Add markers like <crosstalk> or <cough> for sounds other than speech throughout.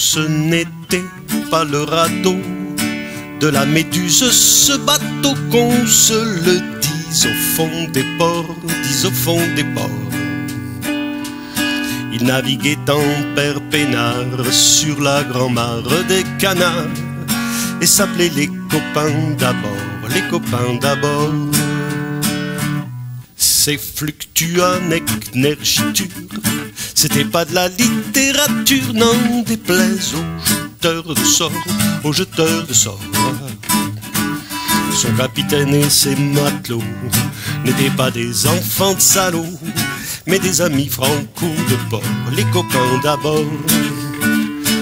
Ce n'était pas le radeau de la méduse, ce bateau qu'on se le dise au fond des ports, dise au fond des ports. Il naviguait en père peinard sur la grand-mare des canards et s'appelait les copains d'abord, les copains d'abord. C'est fluctuant nergiture, c'était pas de la littérature, n'en déplaise aux jeteurs de sorts, aux jeteurs de sorts. Son capitaine et ses matelots n'étaient pas des enfants de salauds, mais des amis franco de bord, les copains d'abord.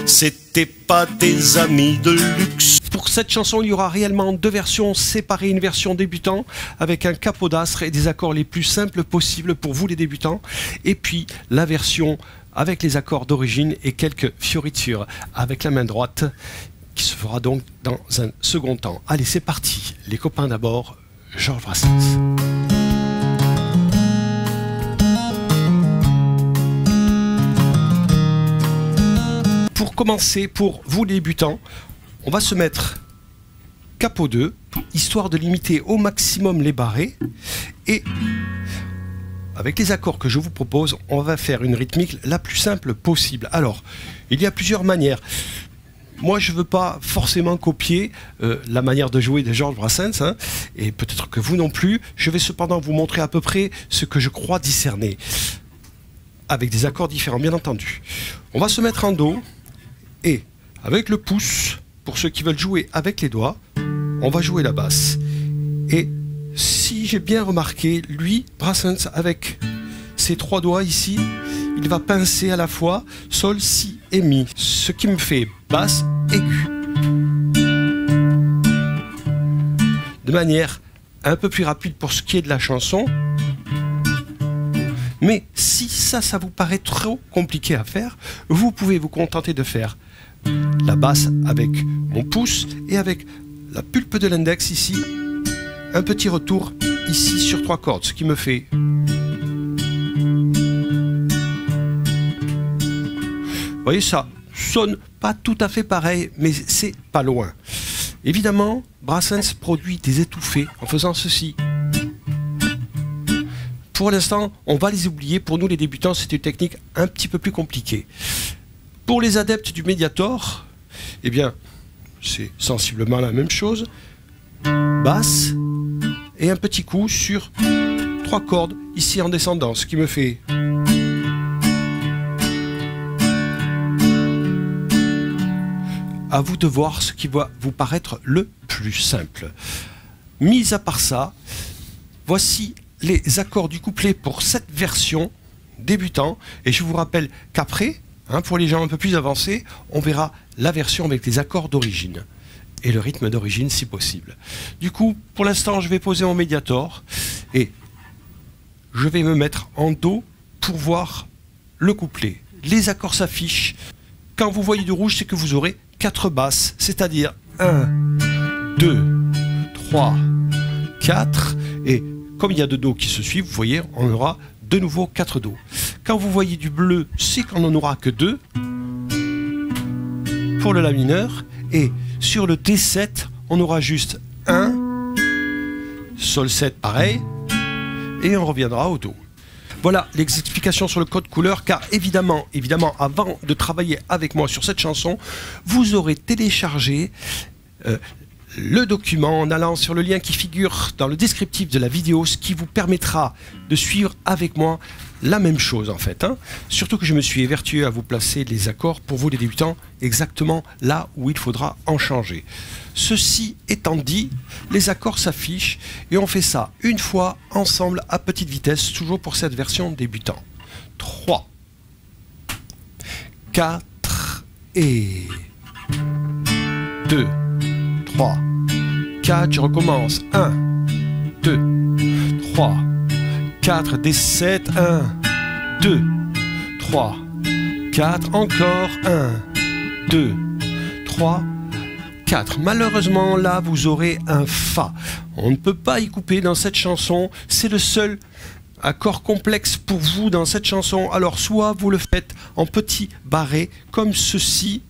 C'était pas des amis de luxe. Pour cette chanson, il y aura réellement deux versions séparées, une version débutant avec un capot d'astre et des accords les plus simples possibles pour vous les débutants, et puis la version avec les accords d'origine et quelques fioritures avec la main droite qui se fera donc dans un second temps. Allez, c'est parti. Les copains d'abord, Georges Brassens. Pour commencer, pour vous débutants, on va se mettre capot 2, histoire de limiter au maximum les barrés. Et avec les accords que je vous propose, on va faire une rythmique la plus simple possible. Alors, il y a plusieurs manières. Moi, je ne veux pas forcément copier euh, la manière de jouer de Georges Brassens, hein, et peut-être que vous non plus. Je vais cependant vous montrer à peu près ce que je crois discerner, avec des accords différents, bien entendu. On va se mettre en Do, et avec le pouce, pour ceux qui veulent jouer avec les doigts, on va jouer la basse. Et si j'ai bien remarqué, lui, Brassens, avec ses trois doigts ici, il va pincer à la fois Sol, Si et Mi, ce qui me fait basse, aiguë. De manière un peu plus rapide pour ce qui est de la chanson. Mais si ça, ça vous paraît trop compliqué à faire, vous pouvez vous contenter de faire la basse avec mon pouce et avec la pulpe de l'index ici, un petit retour ici sur trois cordes, ce qui me fait Vous voyez, ça sonne pas tout à fait pareil, mais c'est pas loin. Évidemment, Brassens produit des étouffés en faisant ceci. Pour l'instant, on va les oublier. Pour nous, les débutants, c'est une technique un petit peu plus compliquée. Pour les adeptes du Mediator, eh bien, c'est sensiblement la même chose. Basse et un petit coup sur trois cordes ici en descendant, ce qui me fait à vous de voir ce qui va vous paraître le plus simple. Mis à part ça, voici les accords du couplet pour cette version débutant. Et je vous rappelle qu'après, hein, pour les gens un peu plus avancés, on verra la version avec les accords d'origine et le rythme d'origine si possible. Du coup, pour l'instant, je vais poser mon médiator et je vais me mettre en Do pour voir le couplet. Les accords s'affichent. Quand vous voyez du rouge, c'est que vous aurez 4 basses, c'est-à-dire 1, 2, 3, 4. Et comme il y a deux Do qui se suivent, vous voyez, on aura de nouveau 4 Do. Quand vous voyez du bleu, c'est qu'on n'en aura que 2 pour le La mineur. Et sur le D7, on aura juste 1, Sol 7 pareil, et on reviendra au Do. Voilà les explications sur le code couleur, car évidemment, évidemment, avant de travailler avec moi sur cette chanson, vous aurez téléchargé euh, le document en allant sur le lien qui figure dans le descriptif de la vidéo, ce qui vous permettra de suivre avec moi la même chose en fait. Hein. Surtout que je me suis évertué à vous placer les accords pour vous les débutants exactement là où il faudra en changer. Ceci étant dit, les accords s'affichent et on fait ça une fois ensemble à petite vitesse, toujours pour cette version débutant. 3, 4 et 2, 3, 4, je recommence. 1, 2, 3, 4, des 7, 1, 2, 3, 4, encore 1, 2, 3, 4. Malheureusement, là, vous aurez un Fa. On ne peut pas y couper dans cette chanson. C'est le seul accord complexe pour vous dans cette chanson. Alors, soit vous le faites en petit barré, comme ceci,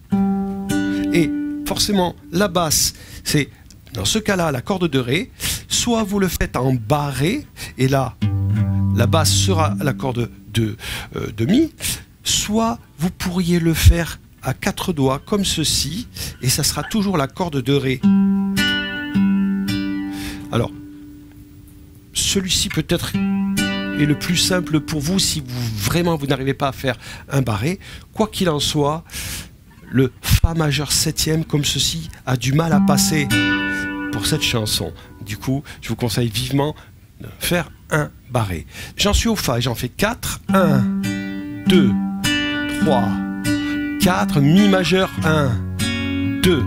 forcément la basse, c'est dans ce cas-là la corde de Ré, soit vous le faites en barré, et là la basse sera la corde de, euh, de Mi, soit vous pourriez le faire à quatre doigts comme ceci, et ça sera toujours la corde de Ré. Alors, celui-ci peut-être est le plus simple pour vous si vraiment vous n'arrivez pas à faire un barré. Quoi qu'il en soit, le Fa majeur septième comme ceci a du mal à passer pour cette chanson. Du coup, je vous conseille vivement de faire un barré. J'en suis au Fa et j'en fais 4. 1, 2, 3, 4. Mi majeur 1, 2,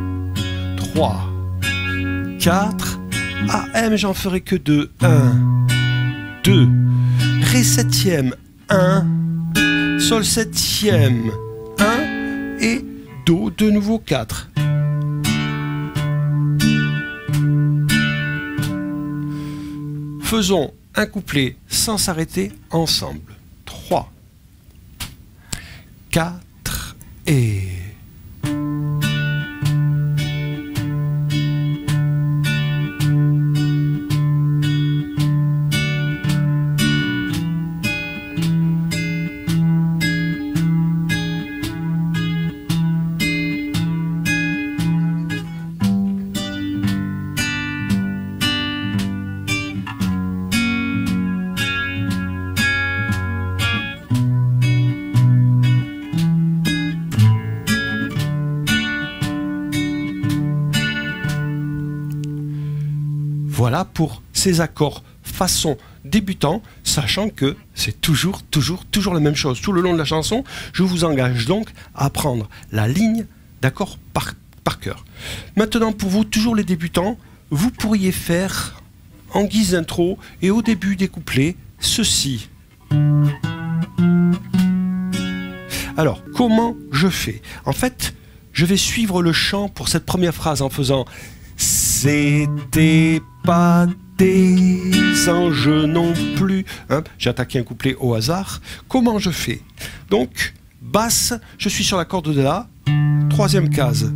3, 4. AM, j'en ferai que 2. 1, 2. Ré septième 1. Sol septième 1. Et Do de nouveau 4. Faisons un couplet sans s'arrêter ensemble. 3, 4 et... Voilà pour ces accords façon débutant, sachant que c'est toujours, toujours, toujours la même chose. Tout le long de la chanson, je vous engage donc à apprendre la ligne d'accords par, par cœur. Maintenant, pour vous, toujours les débutants, vous pourriez faire en guise d'intro et au début des couplets ceci. Alors, comment je fais? En fait, je vais suivre le chant pour cette première phrase en faisant C'était pas des anges non plus. Hein J'ai attaqué un couplet au hasard. Comment je fais? Donc, basse, je suis sur la corde de La. Troisième case,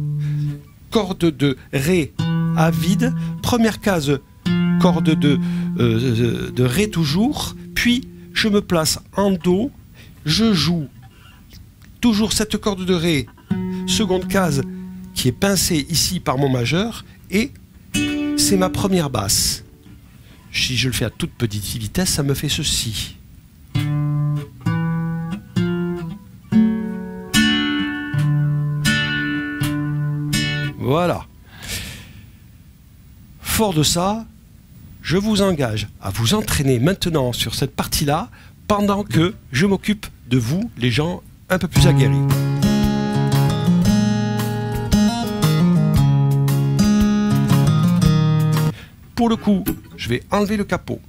corde de Ré à vide. Première case, corde de, euh, de Ré toujours. Puis, je me place en Do. Je joue toujours cette corde de Ré. Seconde case qui est pincée ici par mon majeur. Et c'est ma première basse. Si je le fais à toute petite vitesse, ça me fait ceci. Voilà. Fort de ça, je vous engage à vous entraîner maintenant sur cette partie-là pendant que je m'occupe de vous, les gens un peu plus aguerris. Pour le coup, je vais enlever le capot.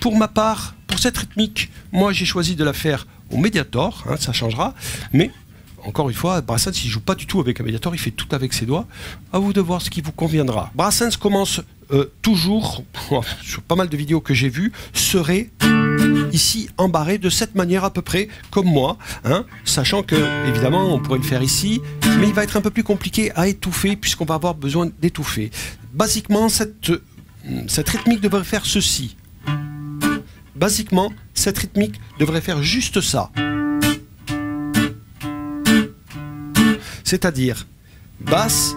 Pour ma part, pour cette rythmique, moi j'ai choisi de la faire au Mediator, hein, ça changera, mais encore une fois, Brassens, il joue pas du tout avec un Mediator, il fait tout avec ses doigts. À vous de voir ce qui vous conviendra. Brassens commence euh, toujours, <laughs> sur pas mal de vidéos que j'ai vues, serait ici embarré de cette manière à peu près comme moi, hein, sachant que évidemment on pourrait le faire ici, mais il va être un peu plus compliqué à étouffer puisqu'on va avoir besoin d'étouffer. Basiquement, cette, rythmique devrait faire ceci. Basiquement, cette rythmique devrait faire juste ça. C'est-à-dire basse,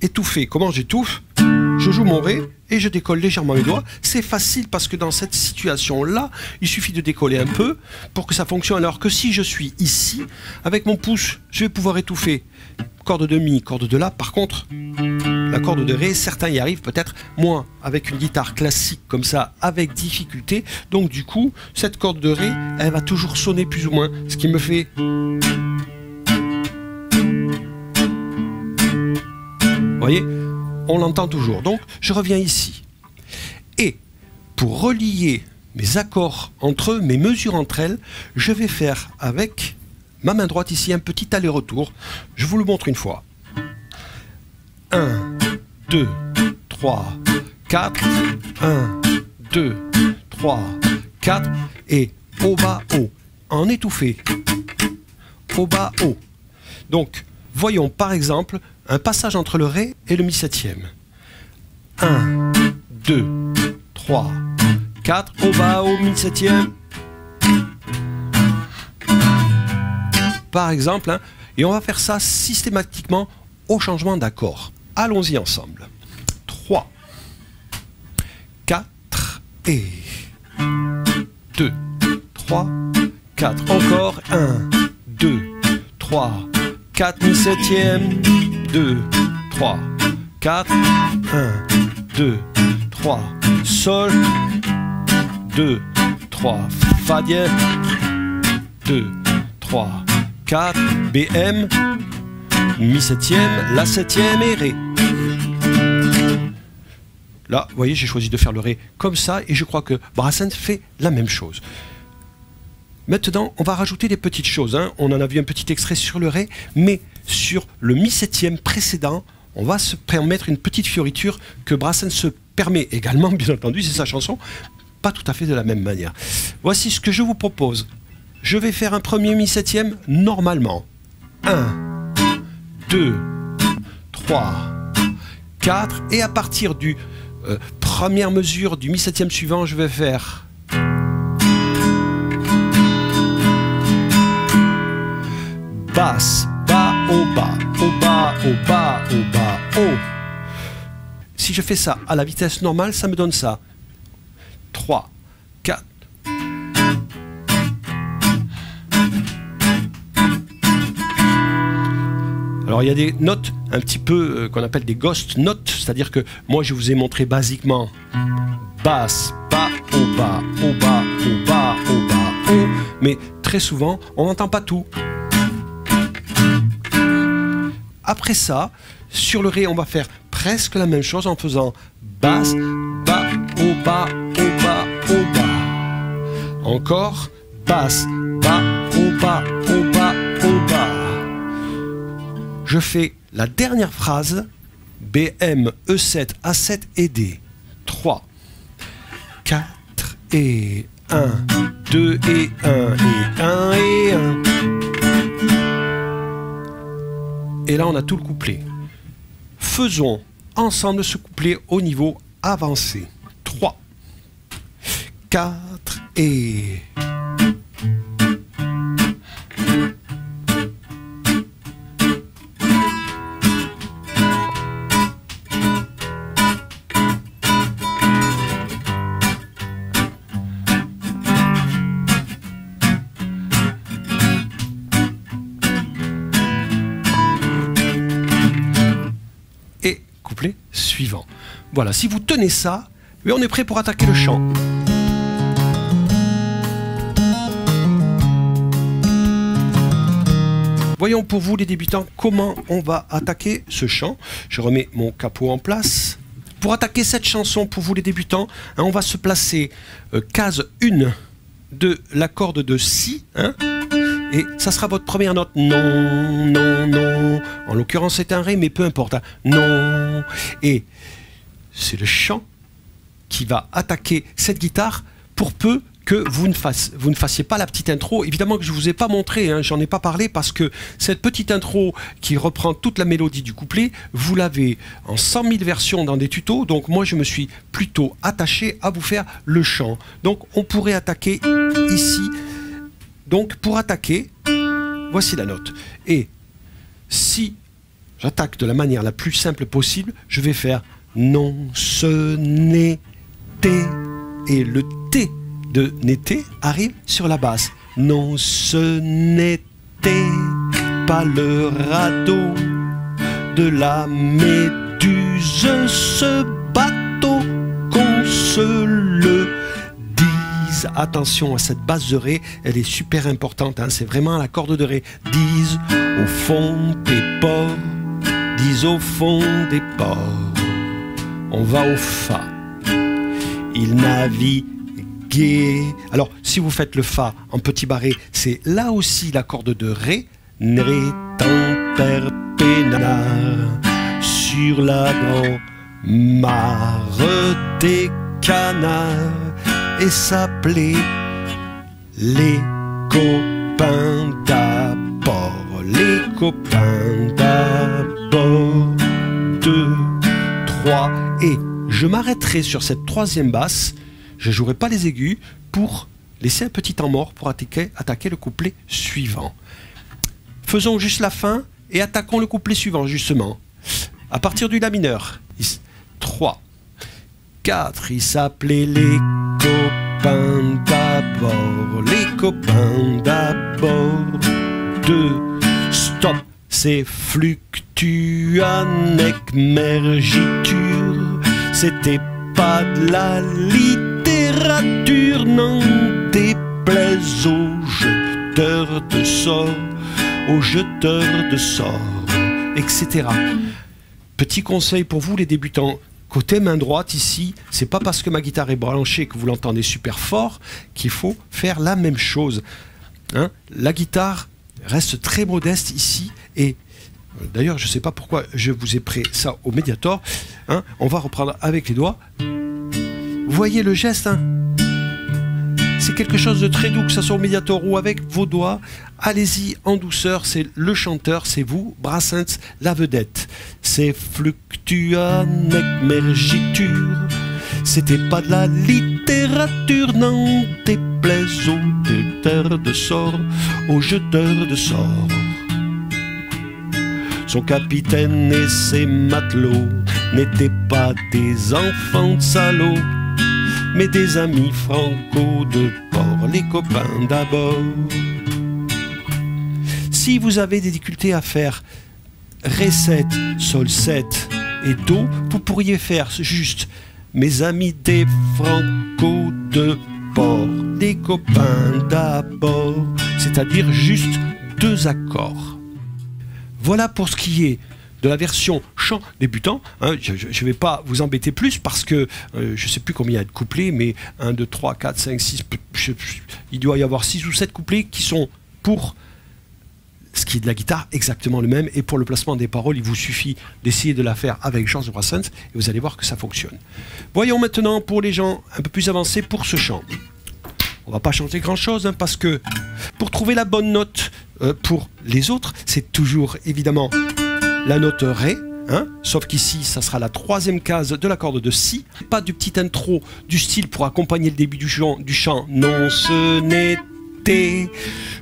étouffée. Comment j'étouffe? Je joue mon Ré et je décolle légèrement les doigts. C'est facile parce que dans cette situation-là, il suffit de décoller un peu pour que ça fonctionne. Alors que si je suis ici, avec mon pouce, je vais pouvoir étouffer. Corde de Mi, corde de La. Par contre, la corde de Ré, certains y arrivent peut-être moins avec une guitare classique comme ça, avec difficulté. Donc du coup, cette corde de Ré, elle va toujours sonner plus ou moins, ce qui me fait... Vous voyez On l'entend toujours. Donc je reviens ici. Et pour relier mes accords entre eux, mes mesures entre elles, je vais faire avec ma main droite ici un petit aller-retour. Je vous le montre une fois. 1, 2, 3, 4, 1, 2, 3, 4, et au bas, haut, en étouffé, au bas, haut. Donc, voyons par exemple un passage entre le Ré et le Mi septième. 1, 2, 3, 4, on va au Mi septième. Par exemple, hein, et on va faire ça systématiquement au changement d'accord. Allons-y ensemble. 3, 4 et 2, 3, 4. Encore 1, 2, 3, 4, mi septième. 2, 3, 4, 1, 2, 3, Sol, 2, 3, Fa dièse, 2, 3, 4, BM, Mi septième, La septième et Ré. Là, vous voyez, j'ai choisi de faire le Ré comme ça et je crois que Brassens fait la même chose. Maintenant, on va rajouter des petites choses. Hein. On en a vu un petit extrait sur le Ré, mais sur le mi septième précédent, on va se permettre une petite fioriture que Brassens se permet également, <laughs> bien entendu, c'est sa chanson, pas tout à fait de la même manière. Voici ce que je vous propose. Je vais faire un premier mi septième normalement. 1, 2, 3, 4, et à partir du euh, première mesure du mi septième suivant, je vais faire basse, bas, au bas, au bas, au bas, au bas, haut. Si je fais ça à la vitesse normale, ça me donne ça. Alors il y a des notes un petit peu euh, qu'on appelle des ghost notes, c'est-à-dire que moi je vous ai montré basiquement basse, bas, au bas, au bas, au bas, au bas, haut, mais très souvent on n'entend pas tout. Après ça, sur le Ré, on va faire presque la même chose en faisant basse, bas, au bas, au bas, au bas. Encore basse, bas, au bas, au bas, au bas. Je fais la dernière phrase BM, E7, A7 et D. 3, 4 et 1, 2 et 1 et 1 et 1. Et là, on a tout le couplet. Faisons ensemble ce couplet au niveau avancé. 3, 4 et... suivant. Voilà, si vous tenez ça, on est prêt pour attaquer le chant. Voyons pour vous les débutants comment on va attaquer ce chant. Je remets mon capot en place. Pour attaquer cette chanson, pour vous les débutants, hein, on va se placer euh, case 1 de la corde de Si. Hein, et ça sera votre première note. Non, non, non. En l'occurrence, c'est un Ré, mais peu importe. Hein. Non. Et c'est le chant qui va attaquer cette guitare pour peu que vous ne, fassiez pas la petite intro. Évidemment que je ne vous ai pas montré, hein, j'en ai pas parlé parce que cette petite intro qui reprend toute la mélodie du couplet, vous l'avez en 100 000 versions dans des tutos. Donc moi je me suis plutôt attaché à vous faire le chant. Donc on pourrait attaquer ici donc pour attaquer, voici la note. Et si j'attaque de la manière la plus simple possible, je vais faire non, ce n'est Et le T de n'était arrive sur la basse. Non, ce n'était pas le radeau de la méduse, ce bateau qu'on se attention à cette base de Ré, elle est super importante, hein. c'est vraiment la corde de Ré. Dise au fond des ports, dise au fond des ports, on va au Fa. Il naviguait. Alors, si vous faites le Fa en petit barré, c'est là aussi la corde de Ré. Ré perpénard sur la grande mare des canards et s'appelait Les copains d'abord, les copains d'abord. Et je m'arrêterai sur cette troisième basse, je jouerai pas les aigus pour laisser un petit temps mort pour attaquer, attaquer le couplet suivant. Faisons juste la fin et attaquons le couplet suivant justement. À partir du La mineur. 3, 4, il s'appelait les copains d'abord, les copains d'abord. 2, stop, c'est mergiture, c'était pas de la littérature, non, déplaise aux jeteurs de sorts, aux jeteurs de sorts, etc. Petit conseil pour vous les débutants, côté main droite ici, c'est pas parce que ma guitare est branchée que vous l'entendez super fort qu'il faut faire la même chose. Hein. la guitare reste très modeste ici et euh, D'ailleurs, je ne sais pas pourquoi je vous ai pris ça au Mediator. Hein. on va reprendre avec les doigts. Vous voyez le geste hein? C'est quelque chose de très doux, que ce soit au Mediator ou avec vos doigts. Allez-y en douceur, c'est le chanteur, c'est vous, Brassens, la vedette. C'est fluctuanec mergiture. C'était pas de la littérature, non, déplaise aux jeteurs de sorts, aux jeteurs de sorts. Son capitaine et ses matelots n'étaient pas des enfants de salauds, mais des amis franco de port, les copains d'abord. Si vous avez des difficultés à faire Ré 7, Sol 7 et Do, vous pourriez faire juste mes amis des franco de port, des copains d'abord, c'est-à-dire juste deux accords. Voilà pour ce qui est de la version chant débutant. Hein, je ne vais pas vous embêter plus parce que euh, je ne sais plus combien il y a de couplets, mais 1, 2, 3, 4, 5, 6, il doit y avoir 6 ou 7 couplets qui sont pour ce qui est de la guitare exactement le même. Et pour le placement des paroles, il vous suffit d'essayer de la faire avec George Brassens et vous allez voir que ça fonctionne. Voyons maintenant pour les gens un peu plus avancés pour ce chant. On va pas chanter grand chose hein, parce que pour trouver la bonne note euh, pour les autres, c'est toujours évidemment la note Ré. Hein, sauf qu'ici, ça sera la troisième case de la corde de Si. Pas du petit intro du style pour accompagner le début du chant. Du chant. Non, ce n'est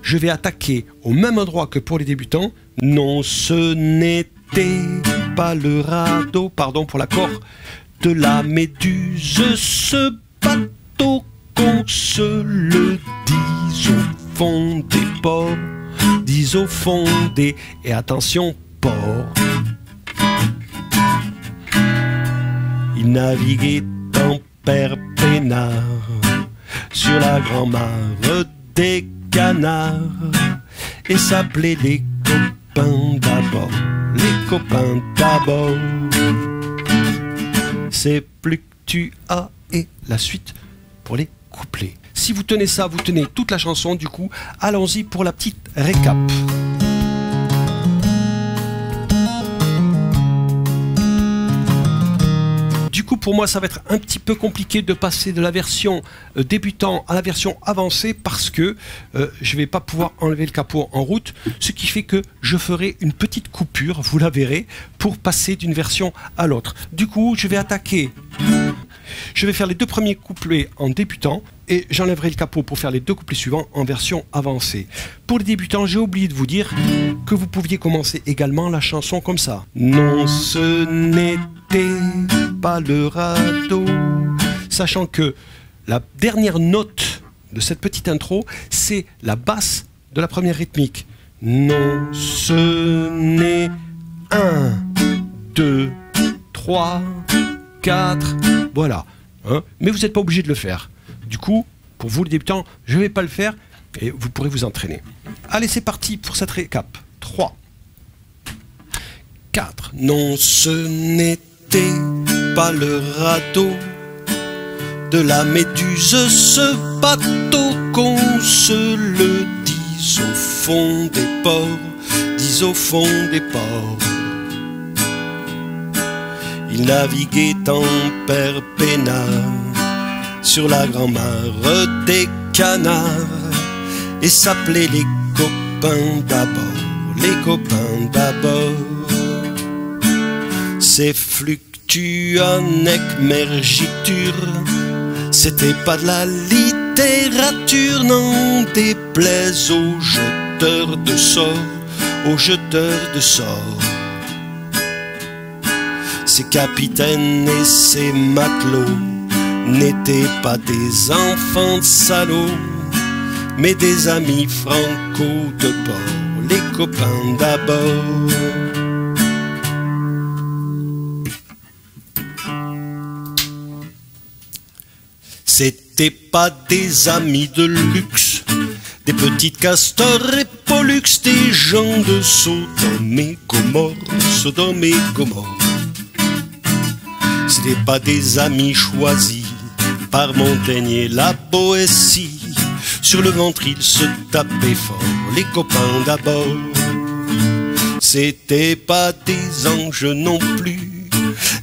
je vais attaquer au même endroit que pour les débutants. Non, ce n'était pas le radeau, pardon pour l'accord, de la méduse, ce bateau qu'on se le dise au fond des ports, dis au fond des... Et attention, port. Il naviguait en père sur la grand-mare des canards et s'appelait les copains d'abord, les copains d'abord. C'est plus que tu as et la suite pour les couplets. Si vous tenez ça, vous tenez toute la chanson, du coup, allons-y pour la petite récap. Coup, pour moi, ça va être un petit peu compliqué de passer de la version euh, débutant à la version avancée parce que euh, je ne vais pas pouvoir enlever le capot en route, ce qui fait que je ferai une petite coupure, vous la verrez, pour passer d'une version à l'autre. Du coup, je vais attaquer. Je vais faire les deux premiers couplets en débutant et j'enlèverai le capot pour faire les deux couplets suivants en version avancée. Pour les débutants, j'ai oublié de vous dire que vous pouviez commencer également la chanson comme ça. Non, ce n'était pas le radeau. Sachant que la dernière note de cette petite intro, c'est la basse de la première rythmique. Non, ce n'est un, deux, trois, quatre. Voilà. Hein. Mais vous n'êtes pas obligé de le faire. Du coup, pour vous les débutants, je ne vais pas le faire et vous pourrez vous entraîner. Allez, c'est parti pour cette récap. 3, 4. Non, ce n'était pas le radeau de la méduse, ce bateau qu'on se le dise au fond des ports, dis au fond des ports. Il naviguait en père sur la grand-mare des canards et s'appelait les copains d'abord, les copains d'abord. C'est fluctuanec mergiture. C'était pas de la littérature, non, déplaise aux jeteurs de sorts, aux jeteurs de sorts. Ces capitaines et ces matelots n'étaient pas des enfants de salauds, mais des amis franco de bord, les copains d'abord. C'était pas des amis de luxe, des petites castors et pollux, des gens de Sodome et Gomorre, Sodome et Gomorre. C'était pas des amis choisis par Montaigne la Boétie. Sur le ventre, ils se tapaient fort, les copains d'abord. C'était pas des anges non plus.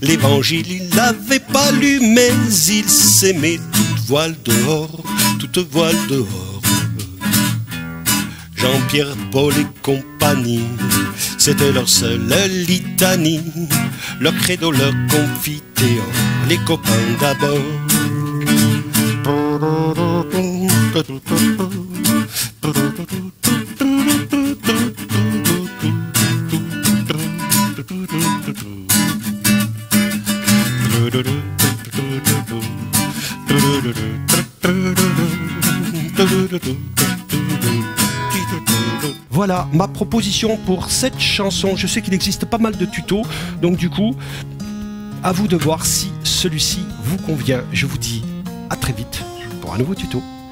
L'évangile, il l'avait pas lu, mais ils s'aimaient toute voile dehors, toute voile dehors. Jean-Pierre, Paul et compagnie, c'était leur seule litanie, leur credo, leur confiteor, les copains d'abord. Voilà ma proposition pour cette chanson. Je sais qu'il existe pas mal de tutos, donc du coup, à vous de voir si celui-ci vous convient. Je vous dis à très vite un nouveau tuto.